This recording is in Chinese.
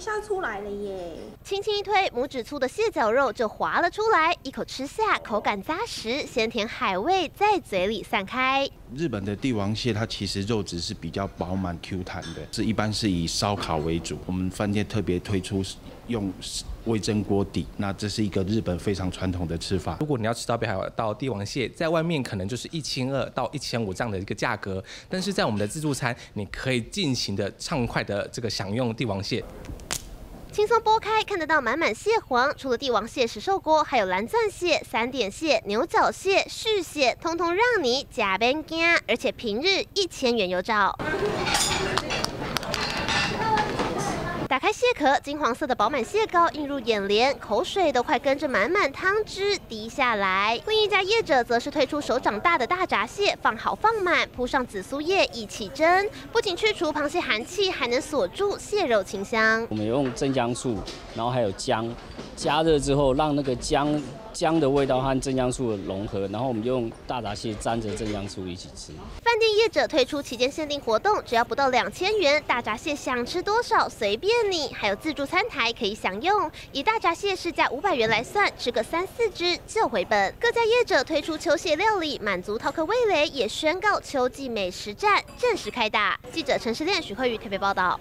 一下出来了耶！轻轻一推，拇指粗的蟹脚肉就滑了出来，一口吃下，口感扎实，鲜甜海味在嘴里散开。日本的帝王蟹它其实肉质是比较饱满 Q 弹的，是一般是以烧烤为主。我们饭店特别推出用微蒸锅底，那这是一个日本非常传统的吃法。如果你要吃到北海道帝王蟹，在外面可能就是一千二到一千五这样的一个价格，但是在我们的自助餐，你可以尽情的畅快的这个享用帝王蟹。轻松剥开，看得到满满蟹黄。除了帝王蟹石寿锅，还有蓝钻蟹、三点蟹、牛角蟹、续蟹，通通让你假边惊，而且平日一千元有找。打开蟹壳，金黄色的饱满蟹膏映入眼帘，口水都快跟着满满汤汁滴下来。另一家业者则是推出手掌大的大闸蟹，放好放满，铺上紫苏叶一起蒸，不仅去除螃蟹寒气，还能锁住蟹肉清香。我们用蒸姜醋，然后还有姜，加热之后让那个姜。姜的味道和正江醋融合，然后我们就用大闸蟹沾着正江醋一起吃。饭店业者推出期间限定活动，只要不到两千元，大闸蟹想吃多少随便你，还有自助餐台可以享用。以大闸蟹市价五百元来算，吃个三四只就回本。各家业者推出秋蟹料理，满足饕客味蕾，也宣告秋季美食战正式开打。记者陈世炼、许慧宇特别报道。